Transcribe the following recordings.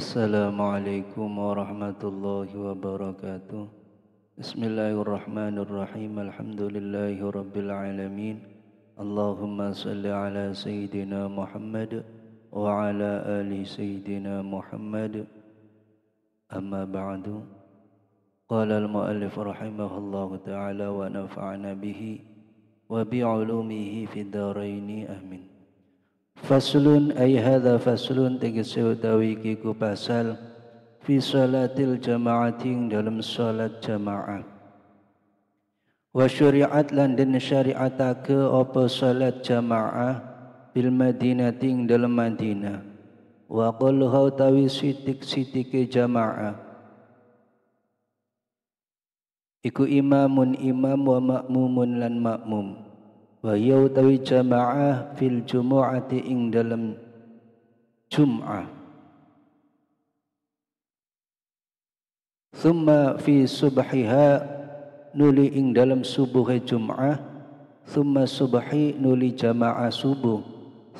السلام عليكم ورحمة الله وبركاته بسم الله الرحمن الرحيم الحمد لله رب العالمين اللهم صل على سيدنا محمد وعلى آل سيدنا محمد أما بعد قال المؤلف رحمه الله تعالى ونفعنا به Faslun ay hadha faslun tegese utawi iki pasal fi salatil jama'ati dalam salat jamaah. Wa syari'at lan den syari'atake apa salat jamaah bil madinati dalam Madinah. Wa qulha utawi sitik-sitike jamaah. Iku imamun imam wa makmumun lan makmum wa utawi jamaah fil jumu'ati ing dalam jum'ah. Thumma fi subhiha nuli ing dalam subuh jum'ah. Thumma subhi nuli jamaah subuh.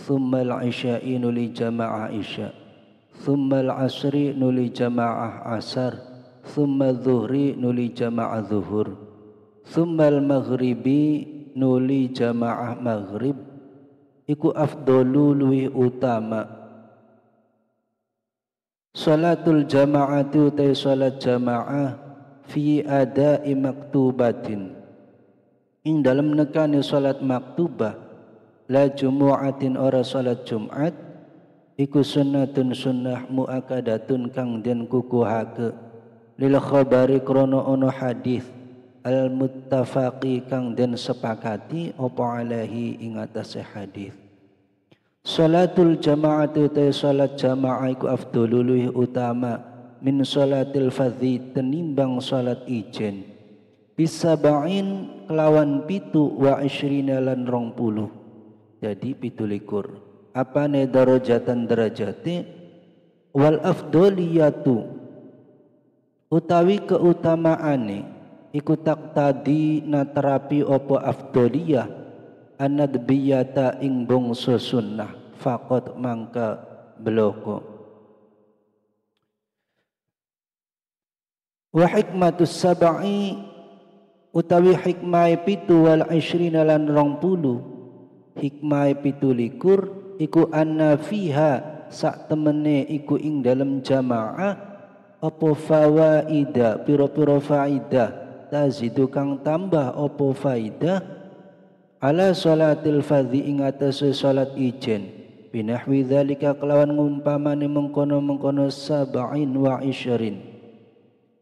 Thumma al-isya'i nuli jamaah isya. Thumma al-asri nuli jamaah asar. Thumma dhuhri nuli jamaah zuhur. Thumma al-maghribi nuli jamaah maghrib iku afdalu luwi utama. Salatul jama'ati utai salat jamaah fi ada'i maktubatin. Ing dalam nekani salat maktubah la jumu'atin ora salat Jumat iku sunnatun sunnah muakadatun kang den kukuhake. Lil khabari krono ono hadis al muttafaqi kang den sepakati apa alaihi ing atase hadis. Salatul jama'ati utai salat jamaah iku afdalul utama min salatil fadhi tenimbang salat ijen. Bisa ba'in kelawan pitu wa ishrina lan rong puluh. Jadi pitu likur. Apa ne darajatan derajati wal afdoliyatu utawi keutamaane iku tadi naterapi opo afdoliyah anadbiyata ing bangsa sunnah. Fakot mangka bloko. Wa hikmatus sab'i utawi hikmah pitu wal ishrina lan rong pulu hikmah pitu likur iku anna fiha sak temene iku ing dalam jamaah apa fawaida piro-piro faidah tazidu kang tambah opo faidah ala salatil fadhi ing atase salat ijen. Binahwi dzalika kelawan ngumpamane mengkono-mengkono sab'in wa isyarin.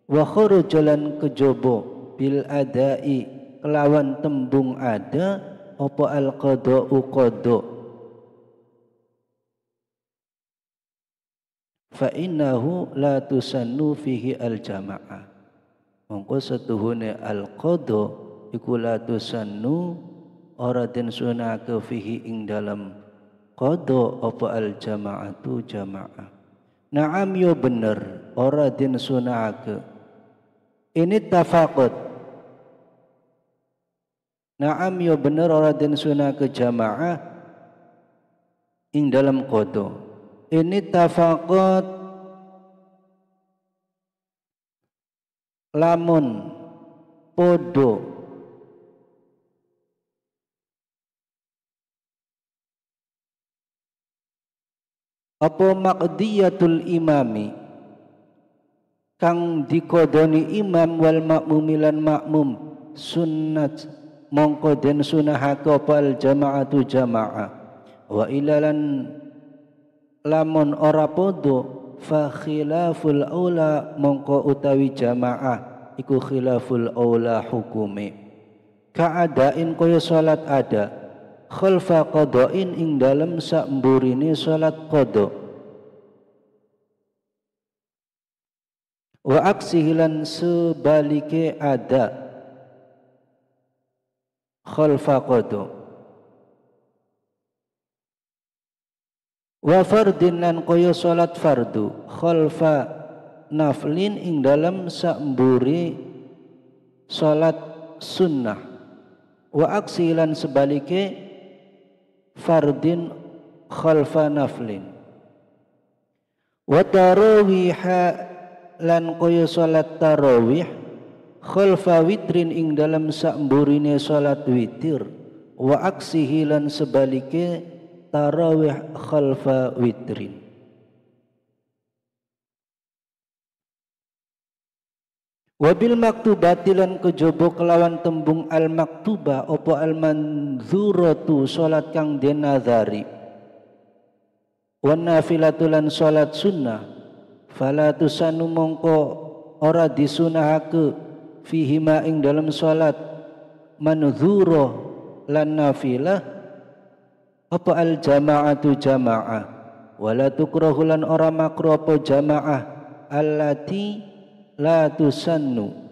Wa khurujalan kejobo bil adai kelawan tembung ada opo al qada'u qada. Fa innahu la tusannu fihi al jamaah mongko setuhune al qada iku la tusannu ora den sunake fihi ing dalam qada apa al jamaatu jamaah Naam yo bener ora den sunake ini tafaqut Naam yo bener ora den sunake jamaah ing dalam qada ini tafaqut lamun. Podo. Apa maqdiyatul imami? Kang dikodoni imam wal makmumilan makmum sunnat. Mongko den sunahake apa jamaatu jamaah wa ilalan lamun ora podo fa khilaful aula mongko utawi jamaah iku khilaful aula hukume kaadain kaya salat ada khalfa qada'in ing dalem sak mburine salat qada. Wa aksihilan sebalike ada khalfa qada' wa fardin lan kaya salat fardu khalfa naflin ing dalam samburi salat sunnah. Wa aksilan sebalike fardin khalfa naflin. Wa tarawih lan kaya salat tarawih khalfa witrin ing dalam sakmburine salat witir. Wa aksihi lan sebalike tarawih khalfa witrin. Wabil maktubati lan kejaba kelawan tembung al maktubah apa al manzuratu salat kang denazari wan nafilatu lan sunnah fala tusanu mongko ora disunahake fihi ma ing dalam salat manzura lan nafilah apa al jama'atu jama'ah wala tukrahu lan ora makruh apa jama'ah allati la tusannu.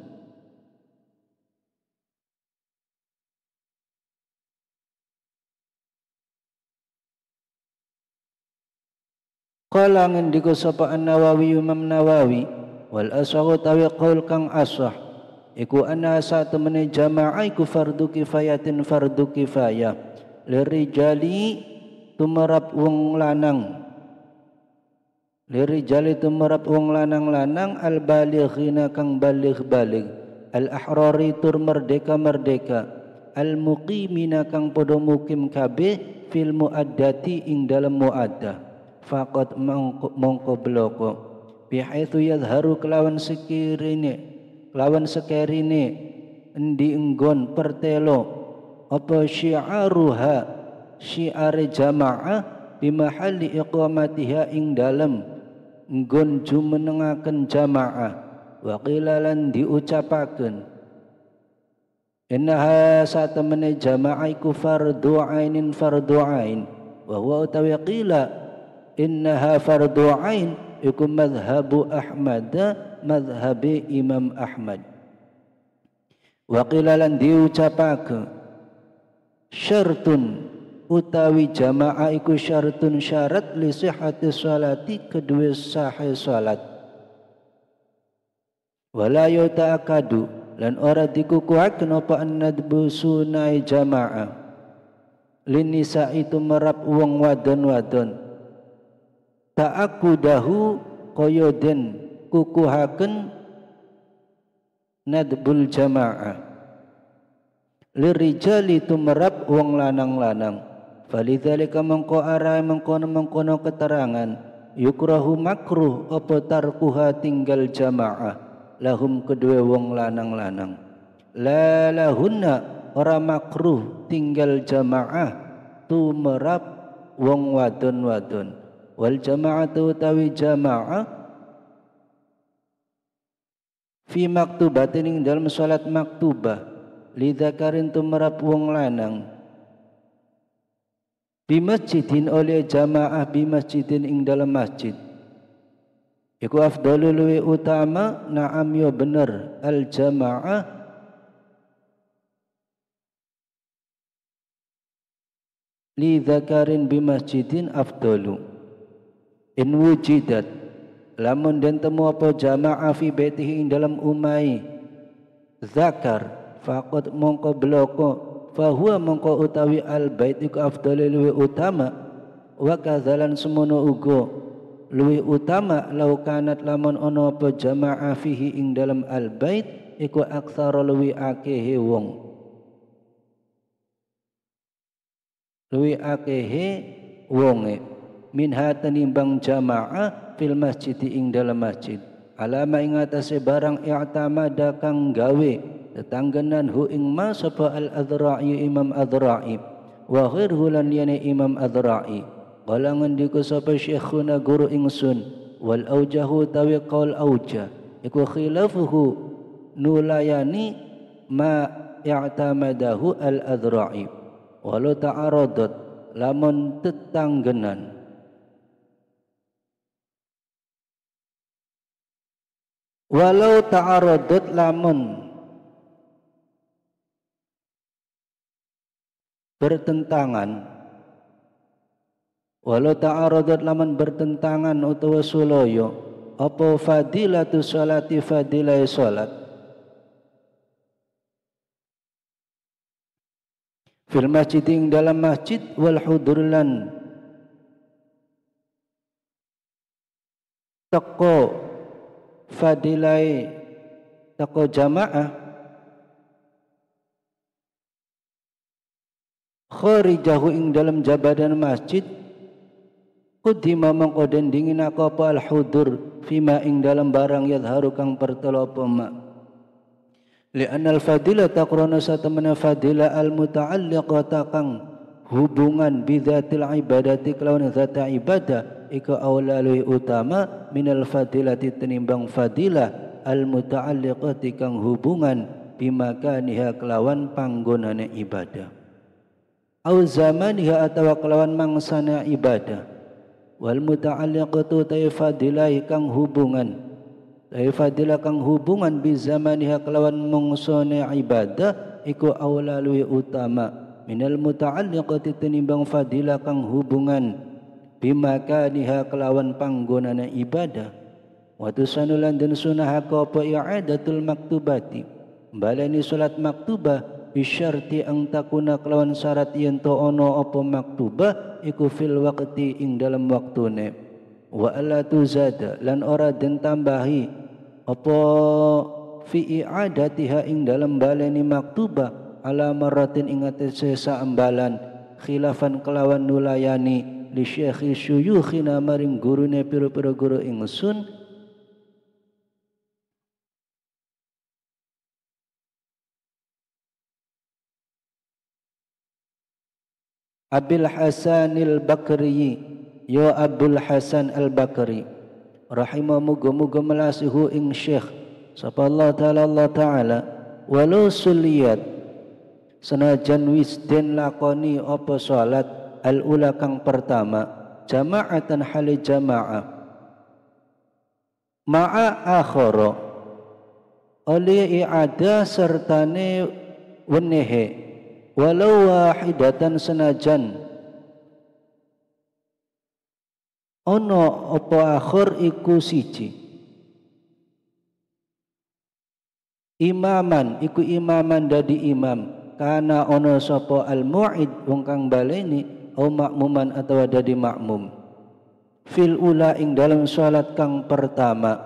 Qala ngendika sapa An-Nawawi Imam Nawawi wal asahu tawi qaul kang asah iku ana sa temene jamaah iku fardu kifayatin fardu kifayah lirijali tumarap wong lanang. Lirijali tumarap wong lanang-lanang al balighina kang baligh-baligh al ahrari tur merdeka-merdeka. Al muqimina kang padha mukim kabeh fil muaddati ing dalam muaddah. Faqad mongko bloko. Bihaitsu yadharu kelawan sekirine kelawan sekerine. Endi enggon pertelo apa syiaruha? Syiar jamaah bimahalli iqamatiha ing dalem. Enggon jumenengaken jamaah wa qilalan diucapaken. Innaha satamene jamaah iku fardu ainin fardu ain. Wa huwa utawi qila innaha fardu ain iku madhabu Ahmad madhabi Imam Ahmad. Wa qilalan diucapake syartun. Utawi jamaah iku syartun syarat li sihhati salati kedua sahih salat wala yuta'akadu. Lan ora dikukuhaken apa annadbu sunai jamaah. Linisa itu merap wong wadon-wadon. Ta'akudahu kaya den kukuhaken nadbul jamaah lirijali tumrap wong lanang-lanang. Falidzalika mengko ara mengkono mengkono keterangan. Yukrahu makruh apa tarkuha tinggal jamaah. Lahum kedua wong lanang-lanang. La lahunna ora makruh tinggal jamaah. Tumrap wong wadon-wadon. Wal jama'atu tawi jama'ah. Fi maktubatin ing dalam salat maktubah li dzakarin tumrap wong lanang. Bi masjidin oleh jamaah bi masjidin ing dalam masjid. Iku afdalu luwi utama na'am yo bener al jamaah. Li dzakarin bi masjidin afdalu. In wujidat lamun dan temu apa jamaah fi baitihi ing dalam umai zakar faqad mongko bloko. Fahuwa mongko utawi al bait iku afdalul utama. Wa kadzalan semono ugo luwi utama lau kanat lamun ono apa jamaah fihi ing dalam al bait iku aksara luwi akehe wong. Luwi akehe wonge. Minha tenimbang jamaah fil masjid ing dalam masjid. Alama ing atase barang i'tamada kang gawe tetanggenan hu ing ma sapa al adra'i imam adra'i wa ghirhu lan liyane imam adra'i qala ngendiku sapa syekhuna guru ingsun wal aujahu tawi qaul auja iku khilafuhu nulayani ma i'tamadahu al adra'i walau ta'aradat lamun tetanggenan walau ta'aradat lamun bertentangan. Walau ta'aradat lamun bertentangan utawa suloyo apa fadilatu salati fadilai salat? Fil masjid dalam masjid wal hudurlan. Teko fadilai teko jamaah kharijahu ing dalam jabadan masjid Kudima mengkoden dingin aku apa al-hudur Fima ing dalam barang yadharu kang pertelo pema Lian al-fadilah takrona satamana fadilah al-muta'alliqata kang hubungan bidatil ibadati kelawan zata ibadah Ika awlalui utama minal fadilati tenimbang fadilah al-muta'alliqati kang hubungan bimakaniha kelawan panggonane ibadah au zamaniha atawa kelawan mangsana ibadah. Wal muta'alliqatu tay fadilah kang hubungan. Tay fadilah kang hubungan bi zamaniha kelawan mangsana ibadah iku awlalui utama. Minal muta'alliqati tenimbang fadilah kang hubungan. Bimakaniha kelawan panggonana ibadah. Wa tusanulan dan sunah apa i'adatul maktubati. Balani salat maktubah bisyarti ang takuna kelawan syarat yen to ono apa maktubah iku fil waqti ing dalam waktune. Wa alla tuzada lan ora den tambahi apa fi i'adatiha ing dalam baleni maktubah ala maratin ing atase saambalan khilafan kelawan nulayani li syekhi syuyukhina maring gurune pira-pira guru ingsun Abil Hasan al-Bakri. Ya Abdul Hasan al-Bakri. Rahimah muga-muga melasihu ing Syekh. Sapa Allah taala Allah taala. Walau suliyat senajan wis den lakoni apa salat al-ula kang pertama. Jama'atan hali jama'ah ma'a akhara. Oleh i'ada sertane wenehe walau wahidatan senajan. Ono apa akhir iku siji. Imaman iku imaman dadi imam. Kana ono sapa al muid wong kang baleni au makmuman atau dadi makmum. Fil ula ing dalam salat kang pertama.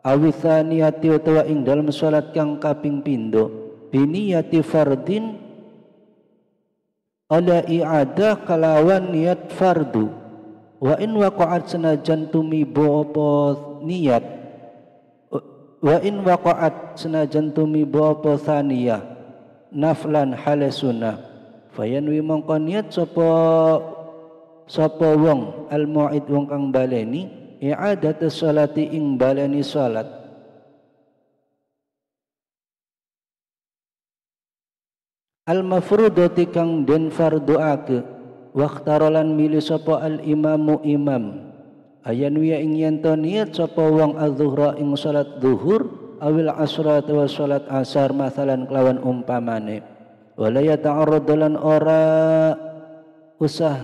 Awithaniyati utawa ing dalam salat kang kaping pindo biniyati fardin ala i'adah kalawan niat fardu. Wa in waqa'at senajan tumibo apa niat wa in waqa'at senajan tumibo apa thaniyah naflan hale sunnah fayanwi mongko niat sapa sapa wong al mu'id wong kang baleni i'adat salati ing baleni salat al mafrudati kang den farduake waqtarolan milih sapa al imamu imam. Ayan wiya ing yen niat sapa wong az-zuhra ing salat zuhur awil asra wa salat asar masalan kelawan umpamane. Wala yata'arrad lan ora usah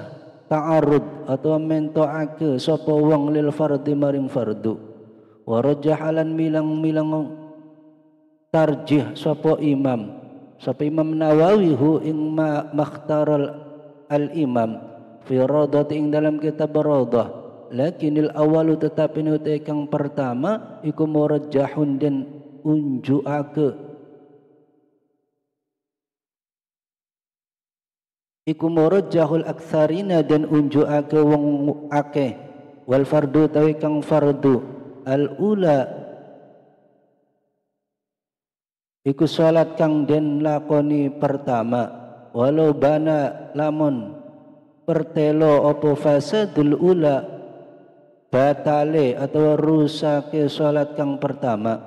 ta'arud atau mentoake sapa wong lil fardi maring fardu. Wa rajahalan milang-milang tarjih sapa imam Sapa Imam Nawawi hu ing ma makhtaral al imam fi radat ing dalam kitab radah lakinil awalu tetapi nu kang pertama iku murajjahun dan unjuake. Iku murajjahul aktsarina dan unjuake wong akeh wal fardu tawi kang fardu. Al ula Iku salat kang den lakoni pertama. Walau bana lamun pertelo opo fasadul ula batale atau rusake salat kang pertama.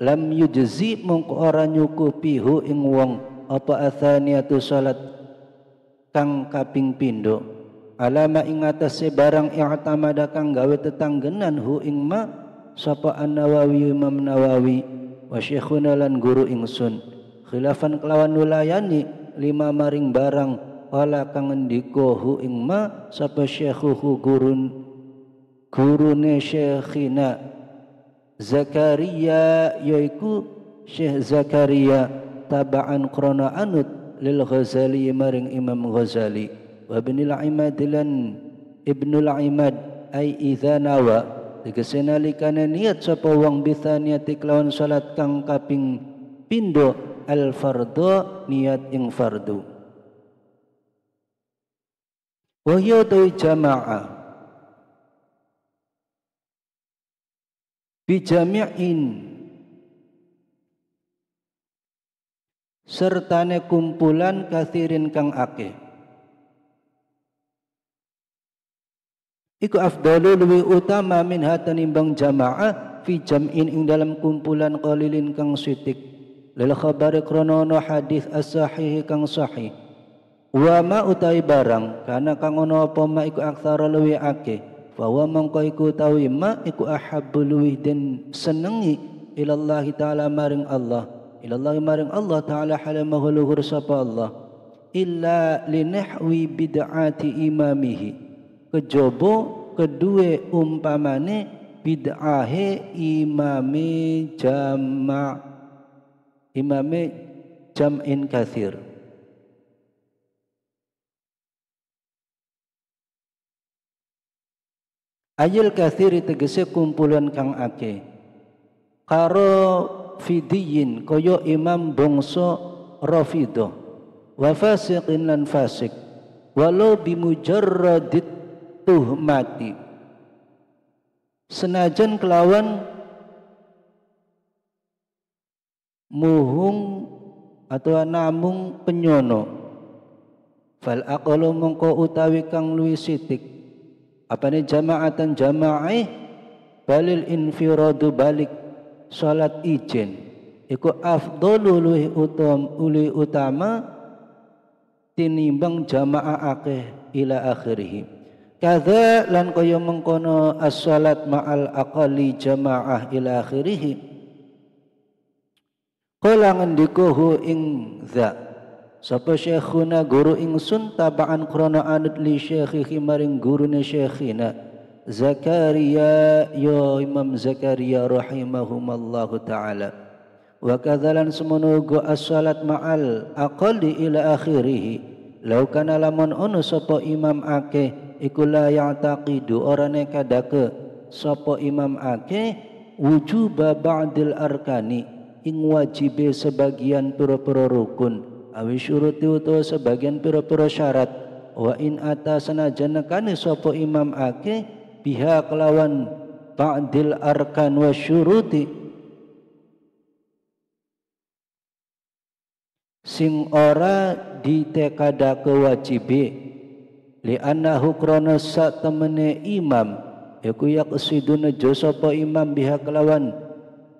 Lam yujzi mungko ora nyukupi hu ing wong apa athaniyatu salat kang kaping pindo alama ing atase barang i'tamada kang gawe tetanggenan hu ing ma sapa an-Nawawi Imam Nawawi wa syekhuna lan guru ingsun. Khilafan kelawan nulayani lima maring barang wala kang ngendika hu ing ma sapa syekhuhu gurun gurune syekhina. Zakaria yaiku Syekh Zakaria tabaan krana anut lil Ghazali maring Imam Ghazali. Wa ibnul Imad Ibnul Imad ay idza nawa tegese nalikane niat sapa wong bithaniyati kelawan salat kang kaping pindo al fardhu niat ing fardu wa hiya jamaah bi jami'in. Sertane kumpulan kathirin kang akeh Iku afdalu luwi utama min hatanimbang jamaah fi jam'in ing dalam kumpulan qalilin kang sitik lil khabari kronono hadis as-sahih kang sahih. Wa ma utai barang kana kang ono apa ma iku aksara luwi akeh. Fa wa mangko iku tawi ma iku ahabbu luwi den senengi ilallahi taala maring Allah. Ilallahi maring Allah taala halamahu luhur sapa Allah. Illa linahwi bid'ati imamihi kejaba kedua umpamane bid'ahe imame jama' imame jam'in kathir Ayil kathir tegese kumpulan kang ake. Karo fidiyin koyo imam bongso rafidah. Wa fasiqin lan fasik. Walau bimujarradit tuhmati senajan kelawan muhung atau namung penyono. Fal aqalu mongko utawi kang luwi sitik apane jamaatan jamaah balil infiradu balik salat ijen. Iku afdalu luwih utam uli utama tinimbang jamaah akeh ila akhirih Kada lan kaya mengkono as-salat ma'al aqali jamaah ila akhirih. Kala ngendikuhu ing za. Sapa syekhuna guru ingsun tabaan krana anut li syekhihi maring gurune syekhina. Zakaria ya Imam Zakaria rahimahumallahu taala. Wa kadzalan semono as-salat ma'al aqali ila akhirih. Lau kana lamun ono sapa imam akeh iku la ya'taqidu orane kadake sapa imam ake wujuba ba'dil arkani ing wajibe sebagian pira-pira rukun. Awi syuruti utawa sebagian pira-pira syarat. Wa in ata sanajan nekane sapa imam ake biha kelawan ba'dil arkan wa syuruti. Sing ora ditekadake wajibe li'annahu krana sak temene imam iku yaqsiduna josapa imam biha kelawan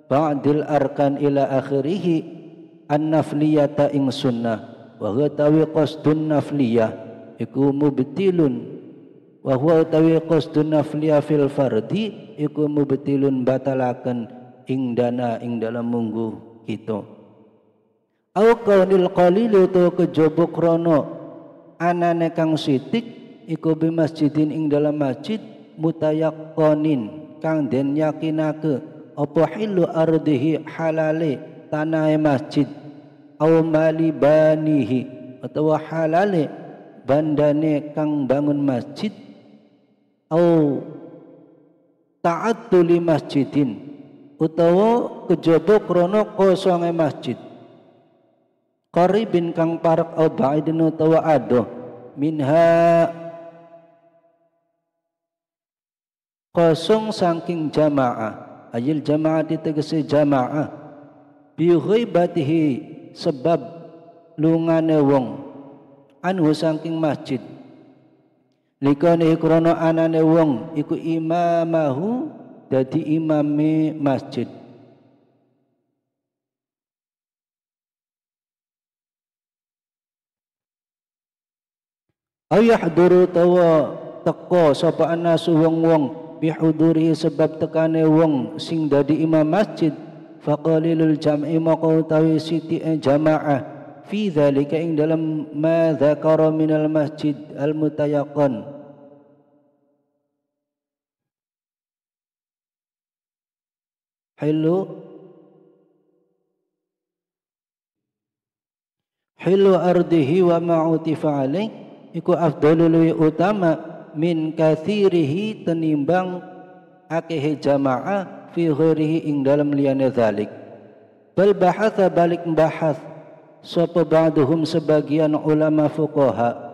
ba'dil arkan ila akhirih an-nafliyata ing sunnah wa huwa tawi qasdun nafliyah iku mubtilun wa huwa tawi qasdun nafliyah fil fardi iku mubtilun batalaken ing dana ing dalam munggu kita. Au qaulil qalil tu kejaba krana anane kang sitik iku bi masjidin ing dalam masjid mutayaqqanin kang den yakinake apa hilu ardihi halale tanah masjid? Au mali banihi atau halale bandane kang bangun masjid. Au ta'attuli masjidin utawa kejaba krana kosonge masjid qaribin kang parak au ba'idin utawa ado minha kosong saking jamaah ayil jamaah ditegesi jamaah bi ghaibatihi sebab lungane wong anhu saking masjid. Likane krana anane wong iku imamahu dadi imame masjid ayahduru tawa teko sapa anasu wong-wong bihuduri sebab tekane wong sing dadi imam masjid. Faqalilul jam'i maqau tawi siti jamaah. Fi dzalika ing dalam ma dzakara minal masjid al mutayaqqan hilu hilu ardihi wa ma'utifa alaih iku afdalul utama min kathirihi tenimbang akeh jamaah fi ghairihi ing dalam liyane zalik. Bal bahatha balik bahas sapa ba'duhum sebagian ulama fuqaha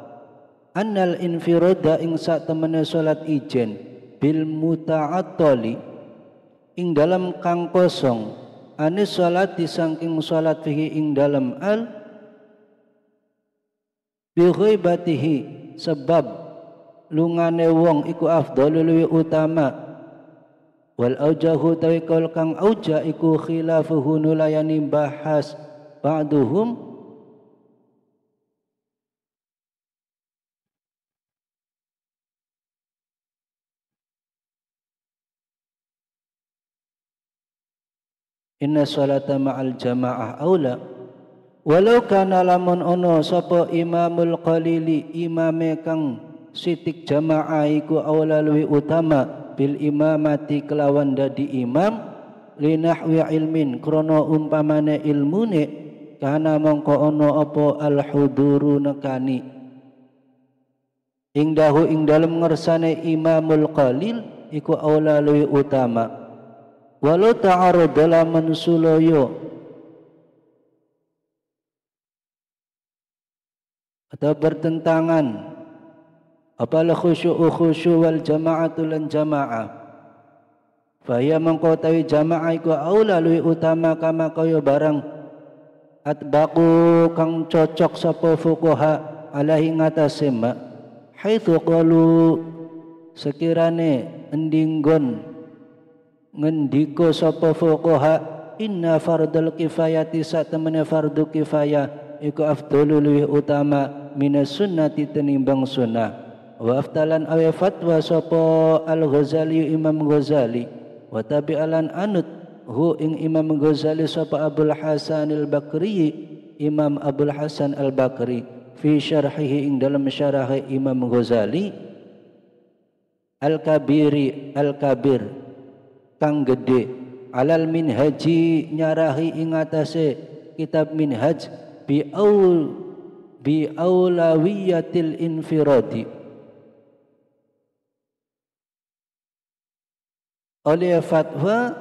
annal infirada ing sak temene salat ijen bil muta'attali ing dalam kang kosong anis salat disangking salat fihi ing dalam al bi ghaibatihi sebab lungane wong iku afdhalu luwi utama. Wal aujahu tawi kaul kang auja iku khilafuhu nulayani bahas ba'duhum. Inna salata ma'al jamaah aula Walau kana lamun ono sapa imamul qalili imame kang sitik jamaah iku awla luwi utama bil imamati kelawan dadi imam linahwi ilmin krono umpamane ilmune kana mongko ono apa al huduru nekani. Ing dahu ing dalem ngersane imamul qalil iku awla luwi utama. Walau ta'arud dalam mensuloyo atau bertentangan. Apalah khusyuk khusyuk wal jama'atu lan jama'ah Faya mengkotawi jamaah iku aula lui utama kama kaya barang. Atbaku kang cocok sapa fuqaha alaihi ngatasé ma haitsu qalu sekirane endinggon ngendiko sapa fuqaha inna fardul kifayati sak temene fardu kifayah iku afdalu luwih utama minas sunnati tenimbang sunnah. Wa aftalan awe fatwa sapa al Ghazali Imam Ghazali. Wa tabi'alan anut hu ing Imam Ghazali sapa Abdul Hasan al Bakri Imam Abdul Hasan al Bakri fi syarhihi ing dalam syarah Imam Ghazali al kabiri al kabir kang gede. Alal minhaji nyarahi ing atase kitab minhaj bi aul bi aulawiyatil infiradi. Oleh fatwa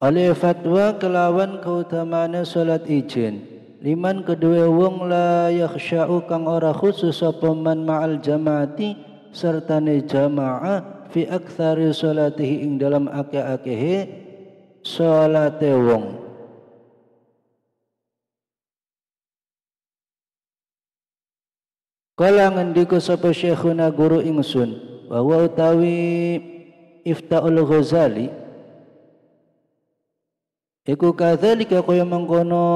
oleh fatwa kelawan keutamaan salat izin liman kedua wong la yakhsha'u kang ora khusus apa man ma'al jamaati serta ne jamaah fi aktsari salatihi ing dalam akeh-akehe salate wong. Kala ngendika sapa syekhuna guru ingsun bahwa utawi Iftaul Ghazali iku kadzalika kaya mangkono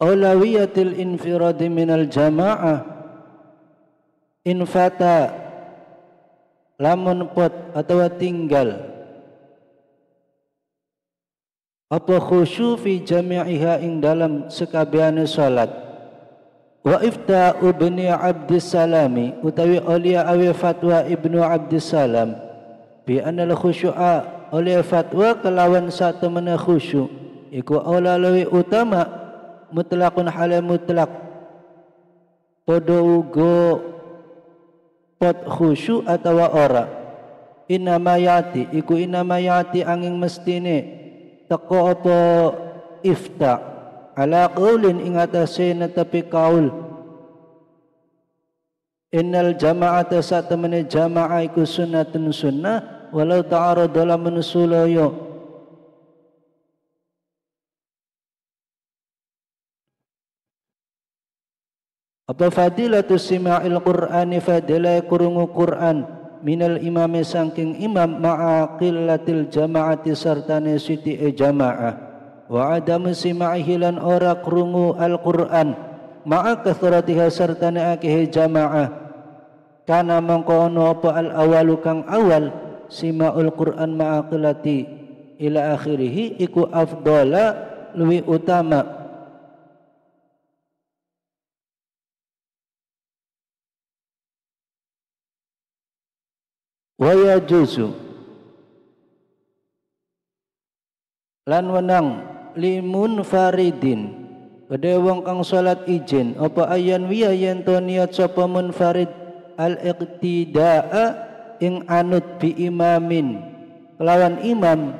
Aulawiyatil infiradi minal jamaah infata lamun pot atau tinggal apa khusyu fi jami'iha ing dalam sekabehane salat wa ifta ibni abdus salami utawi aulia awi fatwa ibnu abdus salam bi anal khusyu'a oleh fatwa kelawan satu mana khusyu iku aula lawi utama mutlaqun halal mutlak. Podo ugo pot khusyu atau ora. Inama yati iku inama yati angin mestine. Teko apa ifta? Ala qaulin ing atase tapi kaul. Innal jama'ata sa temene jamaah iku sunnatun sunnah walau ta'arud dalam menusulayo apa fadilatu sima'il qur'ani fadilah kurungu qur'an minal imam sangking imam ma'a jama'ati sartane siti e jama'ah wa adam sima'ihi ora kurungu al-qur'an ma'a kathratiha akeh jama'ah kana mangkono apa al-awalu kang awal sima'ul qur'an ma'a ila akhirih iku afdala luwi utama wa yajuzu lan wenang limun faridin. Kedai wong kang salat izin apa ayan wiya yen to niat sapa munfarid al iqtidaa ing anut bi imamin. Kelawan imam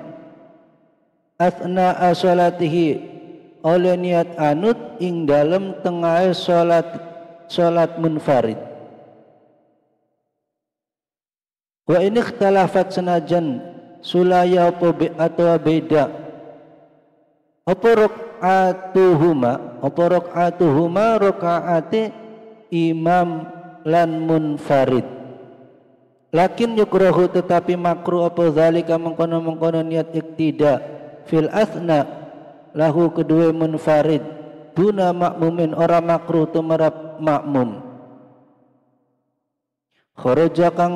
asna salatihi. Oleh niat anut ing dalam tengah salat salat munfarid wa ini ikhtalafat senajan sulaya apa atau beda. Apa rakaatuhuma apa rakaatuhuma rakaate imam lan munfarid. Lakin yukrahu tetapi makruh apa zalika mengkono-mengkono niat iktida fil asna lahu kedua munfarid. Duna makmumin ora makruh tumarap makmum. Kharaja kang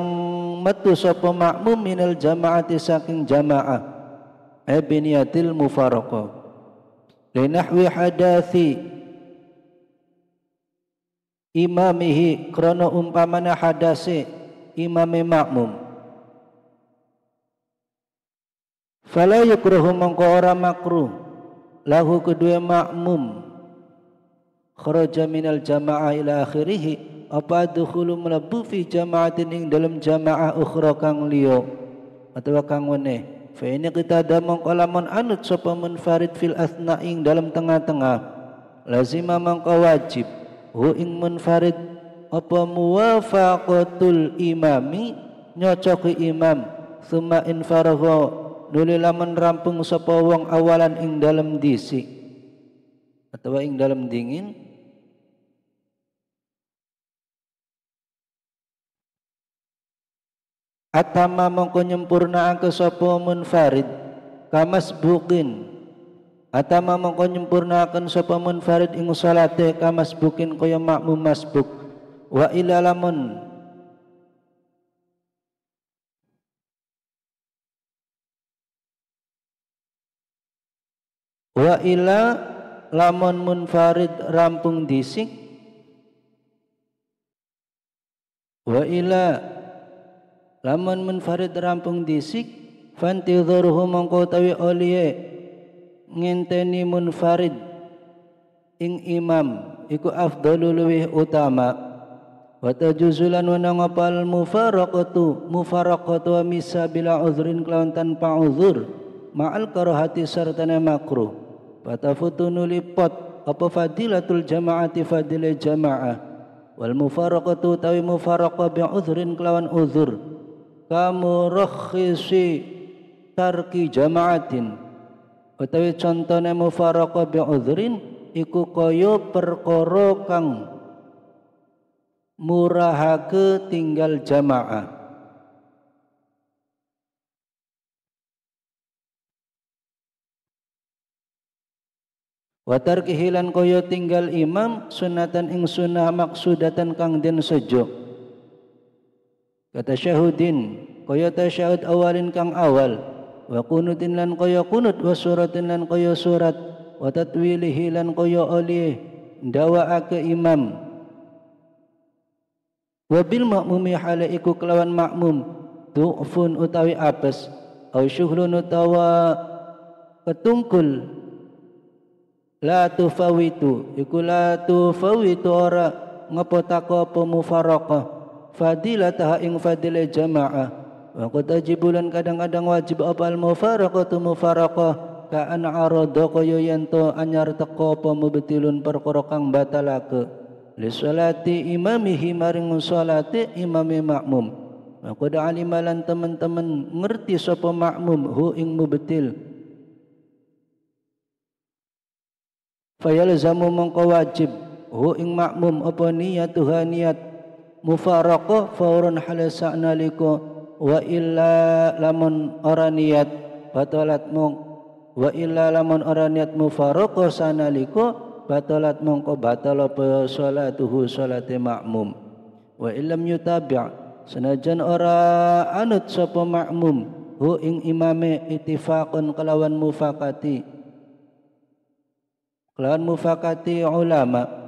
metu sapa makmum minal jamaati saking jamaah. Ebiniyatil mufaraqah linahwi hadathi imamihi krono umpamana hadase imame makmum. Fala yukruhu mongko ora makruh. Lahu kedua makmum. Kharaja minal jamaah ila akhirih apa dukhulu melebu fi jamaatin ing dalam jamaah ukhra kang liyo atau kang weneh. Fa ini kita ada mengkolamun anut sapa munfarid fil asna'ing dalam tengah-tengah. Lazima mangka wajib. Hu ing munfarid apa muwafaqatul imami? Nyocoki imam. Summa in faragha nuli lamun rampung sapa wong awalan ing dalam disi atau ing dalam dingin atama mongko nyempurnaaken sapa munfarid? Kamas bukin. Atama mongko nyempurnaaken sapa munfarid ing salate kamas bukin kaya makmum masbuk. Wa ila lamun. Wa ila lamun munfarid rampung disik wa ila lamun munfarid rampung disik fantidhuruhu mongko tawi oliye ngenteni munfarid ing imam iku afdalu luwih utama. Wa tajuzulan wa nangapal mufaraqatu mufaraqatu wa misa bila uzrin kelawan tanpa uzur ma'al karahati serta makruh. Fatafutunu lipot apa fadilatul jama'ati fadilah jama'ah. Wal mufaraqatu tawi mufaraqah bi uzrin kelawan uzur kamurakhisi tarki jamaatin. Utawi contone mufaraqa bi udhrin iku kaya perkara kang murahake tinggal jamaah. Wa tarkihilan kaya tinggal imam sunatan ing sunnah maksudatan kang den sejo kata syahudin kaya tasyahud awalin kang awal. Wa kunutin lan kaya kunut wa suratin lan kaya surat. Wa tatwilihi lan kaya olih ndawaake imam. Wa bil makmumi hala iku kelawan makmum du'fun utawi apes. Au syuhlun utawa ketungkul. La tufawitu iku la tufawitu ora ngapotako apa mufaraqah fadilataha ing fadilah jamaah. Wa qad ajibulan kadang-kadang wajib apal mufaraqatu mufaraqah. Ka an arada kaya yanto anyar teko apa mubtilun perkara kang batalake. Li salati imamihi maring salati imami makmum. Wa qad alimalan teman-teman ngerti sapa makmum hu ing mubtil fayalzamu mongko wajib hu ing makmum apa niyatuha niat mufaraqah faurun halasana liko wa illa lamun ora niat batalat mong wa illa lamun ora niat mufaraqah sanaliko batalat mongko batal apa salatuhu salate makmum wa illam yutabi' senajan ora anut sapa makmum hu ing imame ittifaqun kelawan mufakati. Kelawan mufakati ulama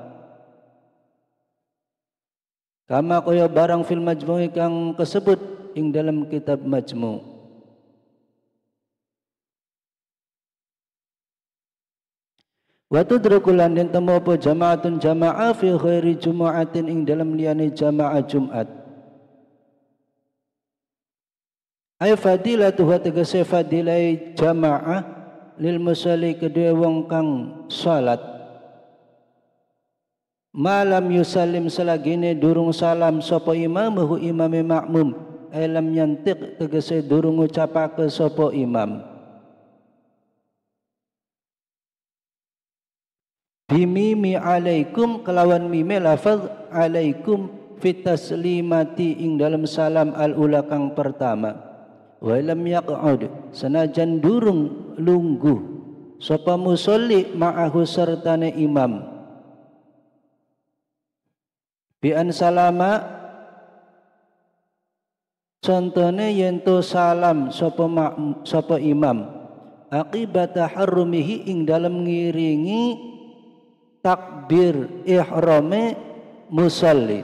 Kama kaya barang fil majmu'i kang kesebut ing dalam kitab Majmu' Wa tudrakulan den temu apa jama'atun jamaah fi khairi jumu'atin ing dalam liyane jamaah Jumat. Ay fadilatu wa tegese fadilai jamaah lil musalli kedua wong kang salat. Malam yusallim selagine durung salam sapa imamuhu imame makmum. Ay lam yantiq tegese durung ucapake sapa imam. bimimi alaikum kelawan mime lafaz alaikum fit taslimati ing dalam salam al ula pertama. Wa lam yaq'ud sanajan durung lungguh sapa musolli ma'ahu sertane imam bi salama. Contone yento salam sapa imam. Akibata harumihi ing dalam ngiringi takbir ihrame musalli.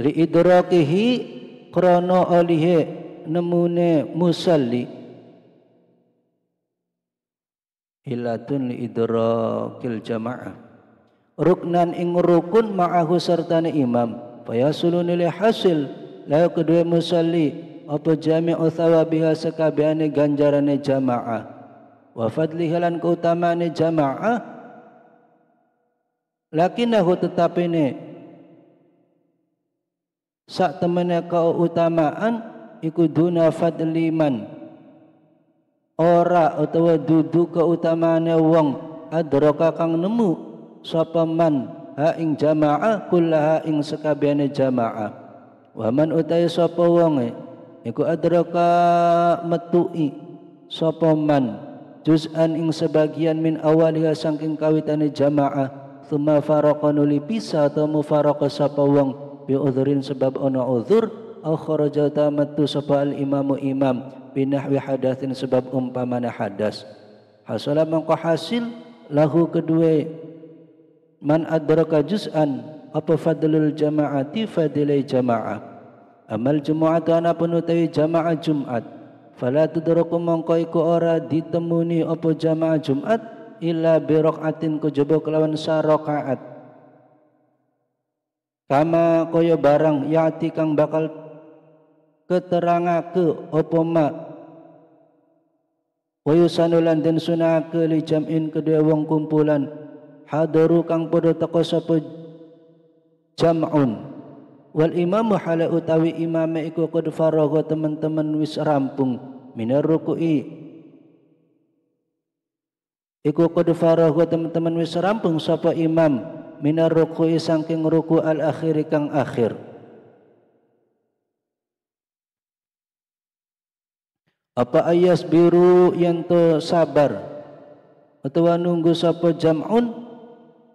Li idrakihi krana alihe nemune musalli. Ilatun li idrakil jamaah ruknan ing rukun ma'ahu sertane imam. Fayasulun li hasil. La kedua musalli. Apa jami'u thawabiha sekabiane ganjarane jamaah. Wa fadlihi lan keutamaane jamaah. Lakinahu tetap ini. Sak temene keutamaan iku duna fadliman ora utawa dudu keutamaane wong adraka kang nemu sapa man ha ing jamaah kullaha ing sekabehane jamaah. Wa man utai sapa wong iku adraka metui sapa man juz'an ing sebagian min awaliha saking kawitane jamaah thumma faraqa nuli pisah atau mufaraqa sapa wong bi udhrin sebab ana udhur au kharaja tamattu sapa al imamu imam binahwi hadatsin sebab umpamana hadas. Hasala mangko hasil lahu kedua man adraka juz'an apa fadlul jama'ati fadilai jama'ah. Amal jumu'atu ana penutawi jamaah Jumat fala tudraku mongko iku ora ditemuni apa jamaah Jumat illa bi rakaatin kejaba kelawan sarakaat kama kaya barang yati kang bakal keterangake apa ma. Wa yusanulan den sunake li jam'in kedua wong kumpulan hadaru kang padha teka sapa jam'un. Wal imamu hala utawi imame iku qad faragha teman-teman wis rampung minar ruku'i. Iku qad faragha teman-teman wis rampung sapa imam minar ruku'i saking ruku al akhir kang akhir. Apa ayas biru yang to sabar? Atau nunggu sapa jam'un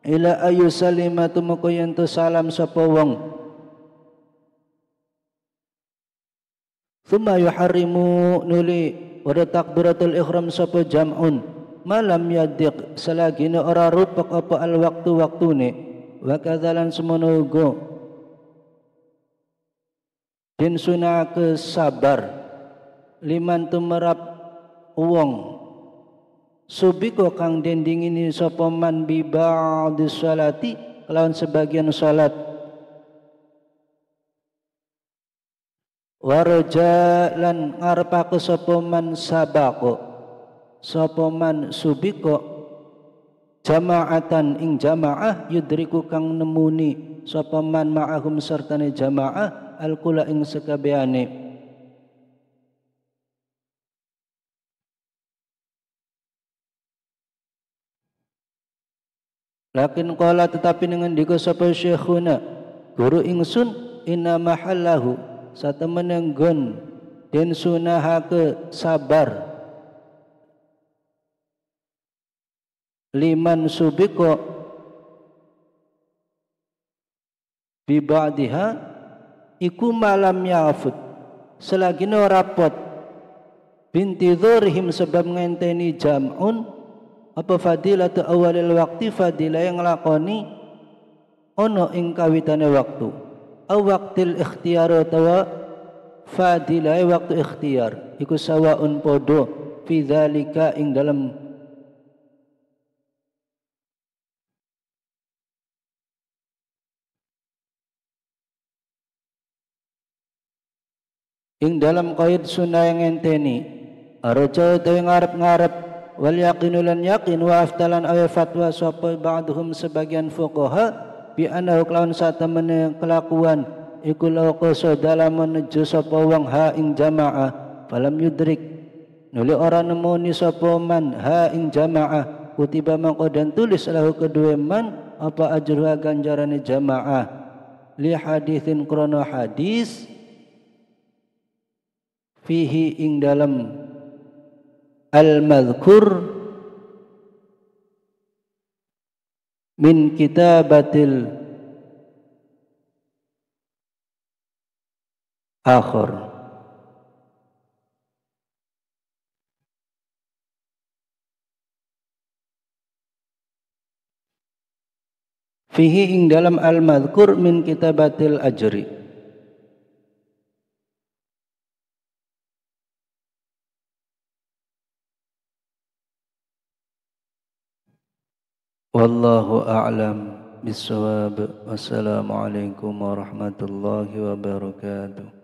ila ayu salimatu mako yang to salam sapa wong. Thumma yuharrimu nuli wada takbiratul ihram sapa jam'un. Malam yadiq selagi ora rupak apa al waktu waktune wa kadzalan semono uga den sunake sabar. Liman tumerap wong subiko kang den dingini sapa man bi ba'di salati kelawan sebagian salat waraja lan ngarepake sapa man sabako sapa man subiko jama'atan ing jamaah yudriku kang nemuni sapa man ma'ahum sertane jamaah alkula ing sekabehane Lakin qala tetapi dengan diko sapa syekhuna guru ingsun inna mahallahu satu menenggun dan sunahake sabar. Liman subiko bibadiha iku malam yafut selagi no rapot binti dhurhim sebab ngenteni jam'un apa fadilatu awalil waktu fadilah yang lakoni ono ing kawitane waktu. Au waqtil ikhtiyar utawa fadilai waktu ikhtiyar iku sawaun podo fi ing dalam ing dalam qaid sunnah yang enteni araja utawi ngarep-ngarep wal yaqinu lan yaqin wa aftalan aw fatwa sapa ba'dhum sebagian fuqaha bi annahu kelawan satemene kelakuan iku law qasa dalam menuju sapa wong ha ing jamaah falam yudrik. Nuli ora nemoni sapa man ha ing jamaah kutiba mangko dan tulis lahu kedua man apa ajruha ganjarane jamaah. Li hadithin krono hadis fihi ing dalam al-madhkur min kitabatil akhir fihi ing dalam al-madhkur min kitabatil ajri والله أعلم بالصواب. والسلام عليكم ورحمة الله وبركاته.